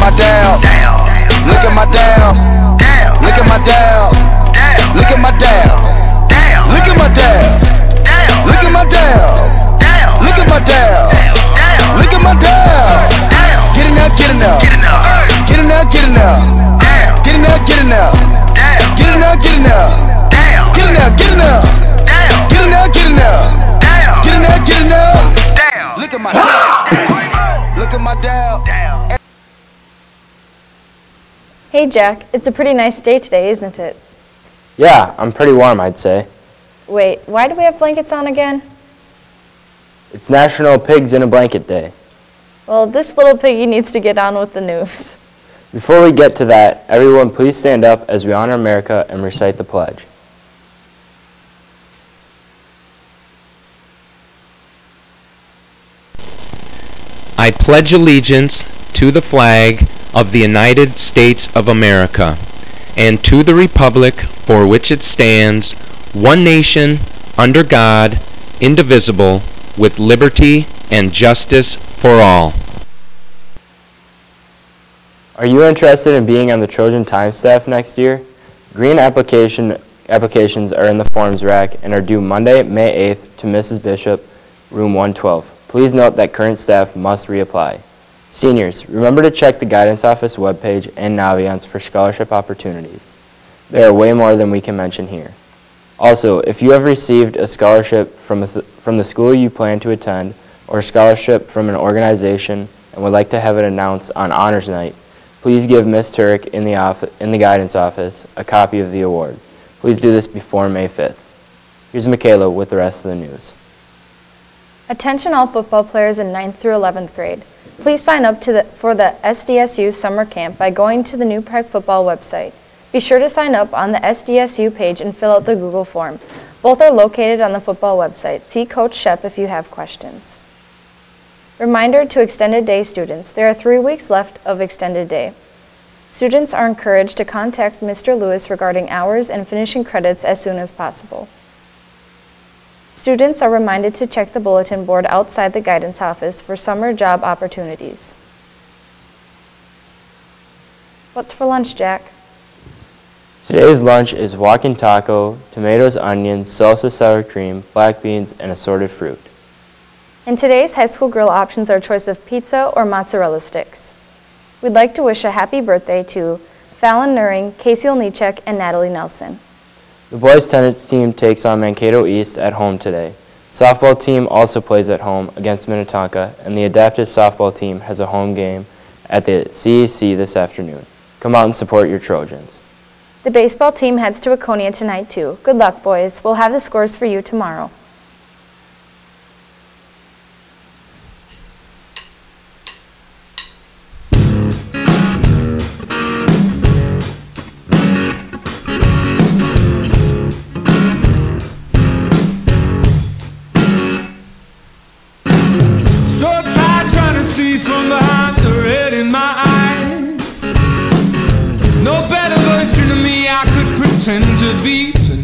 my dab. Look at my dab. Look at my dab. Look at my dab. Look at my dab. Look at my dab. Look at my dab. Look at my dab. Get in there, get in there. Get in there, get in there. Get in there, get in there. Get in there, get in there. Get in there, get in Hey Jack, it's a pretty nice day today, isn't it? Yeah, I'm pretty warm, I'd say. Wait, why do we have blankets on again? It's National Pigs in a Blanket Day. Well, this little piggy needs to get on with the news. Before we get to that, everyone please stand up as we honor America and recite the pledge. I pledge allegiance to the flag of the United States of America and to the republic for which it stands, one nation, under God, indivisible, with liberty and justice for all. Are you interested in being on the Trojan Time staff next year? Green application applications are in the forms rack and are due Monday, May 8th to Mrs. Bishop, room 112. Please note that current staff must reapply. Seniors, remember to check the Guidance Office webpage and Naviance for scholarship opportunities. There are way more than we can mention here. Also, if you have received a scholarship from, a th- from the school you plan to attend or a scholarship from an organization and would like to have it announced on Honors Night, please give Ms. Turek in the, in the Guidance Office a copy of the award. Please do this before May 5th. Here's Michaela with the rest of the news. Attention all football players in 9th through 11th grade. Please sign up the, for the SDSU summer camp by going to the New Prague football website. Be sure to sign up on the SDSU page and fill out the Google form. Both are located on the football website. See Coach Shep if you have questions. Reminder to extended day students, there are three weeks left of extended day. Students are encouraged to contact Mr. Lewis regarding hours and finishing credits as soon as possible. Students are reminded to check the bulletin board outside the guidance office for summer job opportunities. What's for lunch, Jack? Today's lunch is walking taco, tomatoes, onions, salsa sour cream, black beans, and assorted fruit. And today's high school grill options are choice of pizza or mozzarella sticks. We'd like to wish a happy birthday to Fallon Nuring, Casey Olnichek, and Natalie Nelson. The boys tennis team takes on Mankato East at home today. Softball team also plays at home against Minnetonka, and the adaptive softball team has a home game at the CEC this afternoon. Come out and support your Trojans. The baseball team heads to Waconia tonight too. Good luck, boys. We'll have the scores for you tomorrow. From behind the red in my eyes. No better version of me I could pretend to be.